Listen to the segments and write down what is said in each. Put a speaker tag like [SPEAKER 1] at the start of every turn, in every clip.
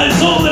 [SPEAKER 1] Al son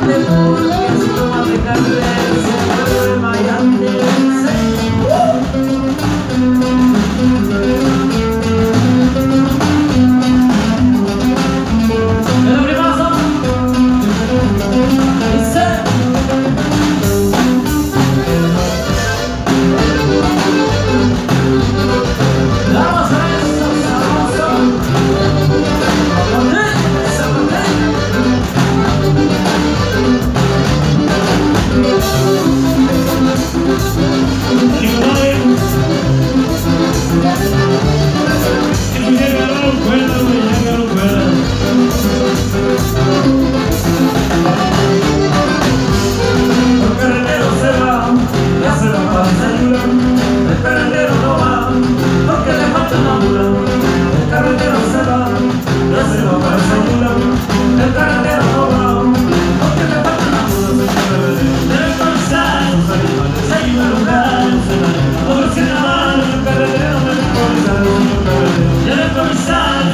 [SPEAKER 1] Hallelujah.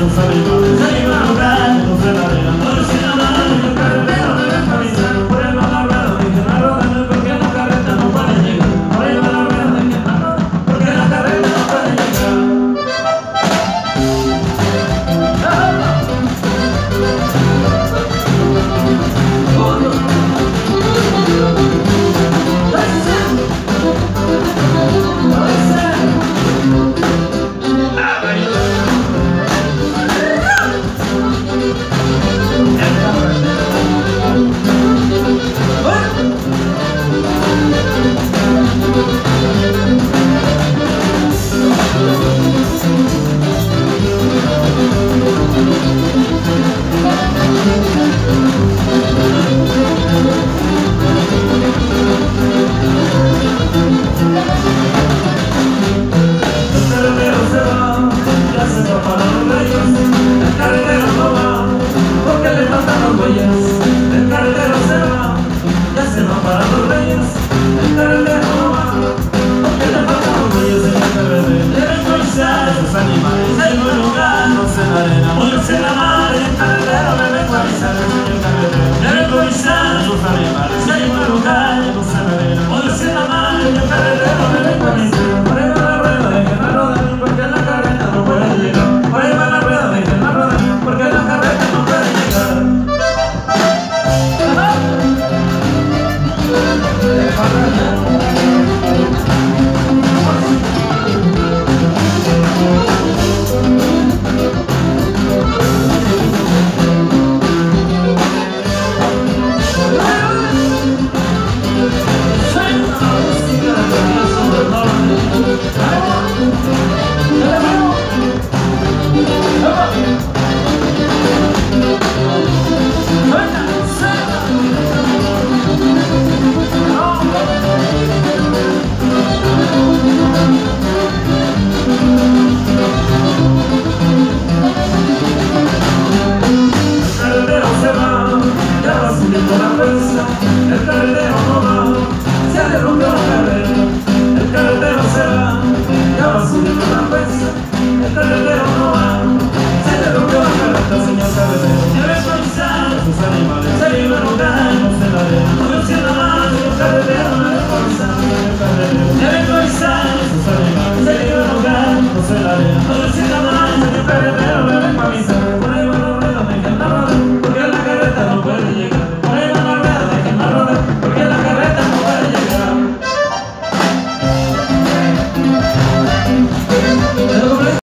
[SPEAKER 1] no faltó
[SPEAKER 2] Se